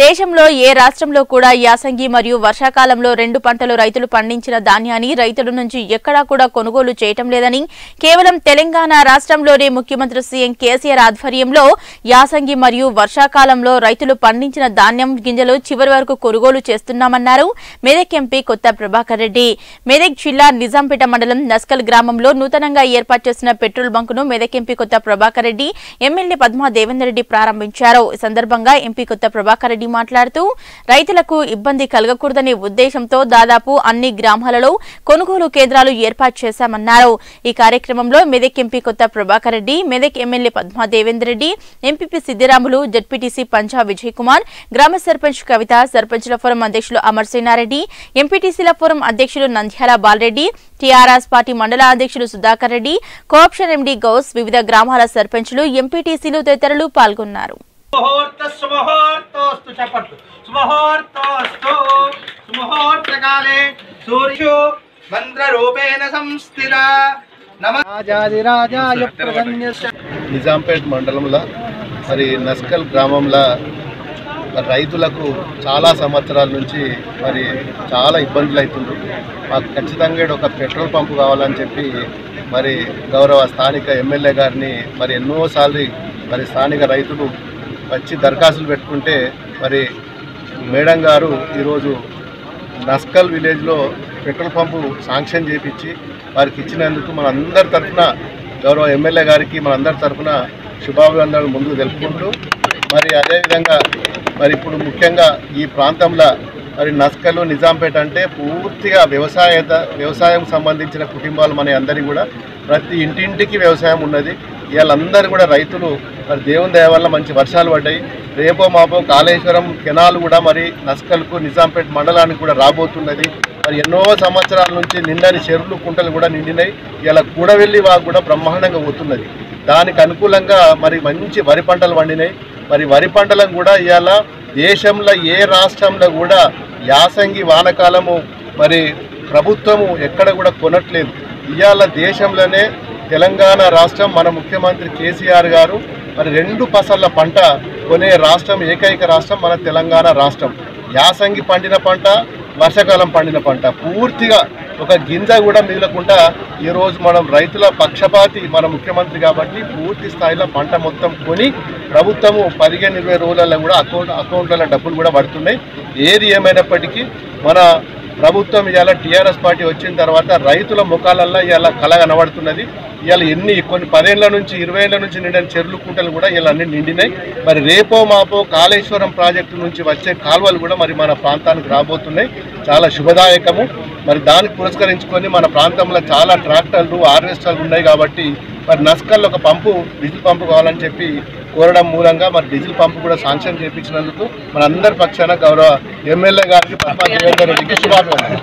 దేశంలో ఏ రాష్ట్రంలో కూడా యాసంగి మరియు వర్షాకాలంలో రెండు పంటలు రైతులు పండించిన ధాన్యాన్ని రైతుల నుంచి ఎక్కడా కూడా కొనుగోలు చేయటం లేదని కేవలం తెలంగాణ రాష్ట్రంలోనే ముఖ్యమంత్రి సీఎం కేసీఆర్ ఆధ్వర్యంలో యాసంగి మరియు వర్షాకాలంలో రైతులు పండించిన ధాన్యం గింజలు చివరి వరకు కొనుగోలు చేస్తున్నామన్నారు మెదక్ ఎంపీ కొత్త ప్రభాకర్ రెడ్డి. మెదక్ జిల్లా నిజాంపేట మండలం నస్కల్ గ్రామంలో నూతనంగా ఏర్పాటు చేసిన petrol బంకును Medak MP Kotha Prabhakar Reddy MLA Padma Devender Reddy ప్రారంభించారు. ఈ సందర్భంగా ఎంపీ కొత్త ప్రభాకర్ రెడ్డి మాట్లాడుతూ రైతులకు ఇబ్బంది కలగకూడదనే ఉద్దేశంతో దాదాపు అన్ని గ్రామాలలో కొనుగోలు కేంద్రాలు ఏర్పాటు చేశామన్నారు. ఈ కార్యక్రమంలో Medak MP Kotha Prabhakar Reddy Medak MLA Padma Devender Reddy MPP Siddiramulu ZPTC Panja Vijay Kumar గ్రామ సర్పంచ్ కవిత సర్పంచుల ఫోరం అధ్యక్షులు అమర్ సేనారెడ్డి ఎంపీటీసీల ఫోరం అధ్యక్షులు నంద్యాల బాలరెడ్డి టీఆర్ఎస్ పార్టీ మండల అధ్యక్షులు సుధాకర్ రెడ్డి కోఆప్షన్ ఎండీ గౌస్ వివిధ గ్రామాల సర్పంచులు ఎంపీటీసీలు తదితరులు పాల్గొన్నారు. సుముహూర్త సుముహూర్తోస్తు చెప్పట్టు సుముహూర్తోస్తు సుముహూర్తకాలే సూర్యో మంత్రరూపేణ సంస్థిత నమ రాజాదిరాజాయ ప్రసన్యస్య నిజాంపేట్ మండలంలో మరి నస్కల్ గ్రామంలో రైతులకు చాలా సంవత్సరాల నుంచి మరి చాలా ఇబ్బందులు అవుతుంది మాకు ఖచ్చితంగా ఈడ ఒక పెట్రోల్ పంపు కావాలని చెప్పి మరి గౌరవ స్థానిక ఎమ్మెల్యే గారిని మరి ఎన్నోసార్లు మరి స్థానిక రైతులు వచ్చి దరఖాస్తులు పెట్టుకుంటే మరి మేడం గారు ఈరోజు నస్కల్ విలేజ్లో పెట్రోల్ పంపు శాంక్షన్ చేపించి వారికి ఇచ్చినందుకు మన అందరి తరఫున గౌరవ ఎమ్మెల్యే గారికి మన అందరి తరఫున శుభాభివందనలు ముందుకు తెలుపుకుంటూ మరి అదేవిధంగా మరి ఇప్పుడు ముఖ్యంగా ఈ ప్రాంతంలో మరి నస్కలు నిజాంపేట అంటే పూర్తిగా వ్యవసాయ వ్యవసాయం సంబంధించిన కుటుంబాలు మన అందరికీ కూడా ప్రతి ఇంటింటికి వ్యవసాయం ఉన్నది. వీళ్ళందరూ కూడా రైతులు మరి దేవుని దయ వల్ల మంచి వర్షాలు పడ్డాయి. రేపో మాపో కాళేశ్వరం కెనాల్ కూడా మరి నస్కల్కు నిజాంపేట మండలానికి కూడా రాబోతున్నది. మరి ఎన్నో సంవత్సరాల నుంచి నిండని చెరువులు కుంటలు కూడా నిండినాయి. ఇలా కూడవెల్లి వాగు కూడా బ్రహ్మాండంగా పోతున్నది. దానికి అనుకూలంగా మరి మంచి వరి పంటలు పండినాయి. మరి వరి పంటలను కూడా ఇవాళ దేశంలో ఏ రాష్ట్రంలో కూడా యాసంగి వానకాలము మరి ప్రభుత్వము ఎక్కడ కూడా కొనట్లేదు. ఇవాళ దేశంలోనే తెలంగాణ రాష్ట్రం మన ముఖ్యమంత్రి కేసీఆర్ గారు మరి రెండు పసర్ల పంట కొనే రాష్ట్రం ఏకైక రాష్ట్రం మన తెలంగాణ రాష్ట్రం. యాసంగి పండిన పంట వర్షాకాలం పండిన పంట. పూర్తిగా ఒక గింజ కూడా మిగలకుండా ఈరోజు మనం రైతుల పక్షపాతి మన ముఖ్యమంత్రి కాబట్టి పూర్తి స్థాయిలో పంట మొత్తం కొని ప్రభుత్వము పదిహేను ఇరవై రోజులలో కూడా అకౌంట్ అకౌంట్లలో డబ్బులు కూడా పడుతున్నాయి. ఏది ఏమైనప్పటికీ మన ప్రభుత్వం ఇవాళ టీఆర్ఎస్ పార్టీ వచ్చిన తర్వాత రైతుల ముఖాలల్లో ఇవాళ కళ కనబడుతున్నది. ఇవాళ ఎన్ని కొన్ని పదేళ్ళ నుంచి ఇరవై ఏళ్ళ నుంచి నిండిన చెరువులు కుంటలు కూడా ఇలా అన్ని నిండినాయి. మరి రేపో మాపో కాళేశ్వరం ప్రాజెక్టు నుంచి వచ్చే కాలువలు కూడా మరి మన ప్రాంతానికి రాబోతున్నాయి. చాలా శుభదాయకము. మరి దానికి పురస్కరించుకొని మన ప్రాంతంలో చాలా ట్రాక్టర్లు హార్వెస్టర్లు ఉన్నాయి కాబట్టి మరి నస్కల్లో ఒక పంపు డీజిల్ పంపు కావాలని చెప్పి కోరడం మూలంగా మరి డీజిల్ పంపు కూడా శాంక్షన్ చేయించినందుకు మన అందరి పక్షాన గౌరవ ఎమ్మెల్యే గారికి పద్మా దేవేందర్ రెడ్డికి శుభాకాంక్షలు